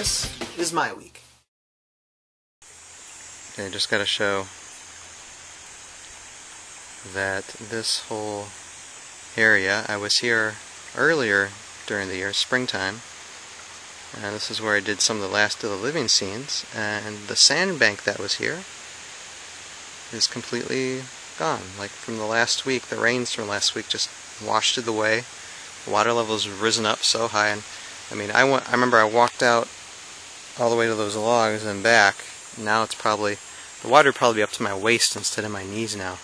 This is my week. Okay, just gotta show that this whole area, I was here earlier during the year, springtime, and this is where I did some of the last of the living scenes, and the sandbank that was here is completely gone. Like from the last week, the rains from last week just washed it away. Water level's risen up so high, and I mean, I went. I remember I walked out all the way to those logs and back. Now it's probably the water would probably be up to my waist instead of my knees now.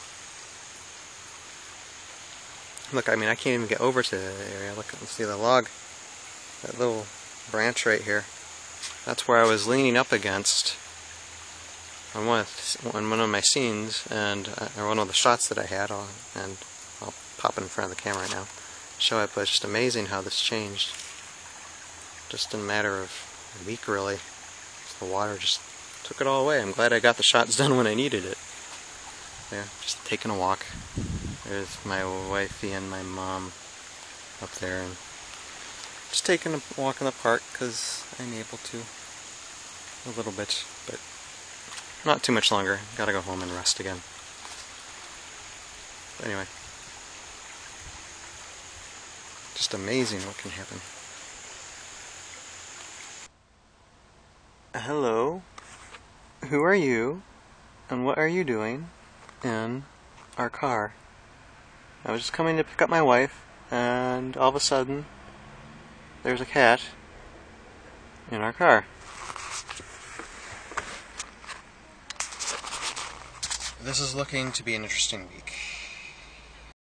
Look, I mean, I can't even get over to the area. Look, see the log, that little branch right here. That's where I was leaning up against on one of, on one of my scenes, and uh, one of the shots that I had on, and I'll pop it in front of the camera right now. Show it, but it's just amazing how this changed. Just in a matter of a week, really. The water just took it all away. I'm glad I got the shots done when I needed it. Yeah, just taking a walk. There's my wifey and my mom up there, and just taking a walk in the park because I'm able to a little bit, but not too much longer. Gotta go home and rest again. Anyway, just amazing what can happen. Hello, who are you, and what are you doing in our car? I was just coming to pick up my wife, and all of a sudden, there's a cat in our car. This is looking to be an interesting week.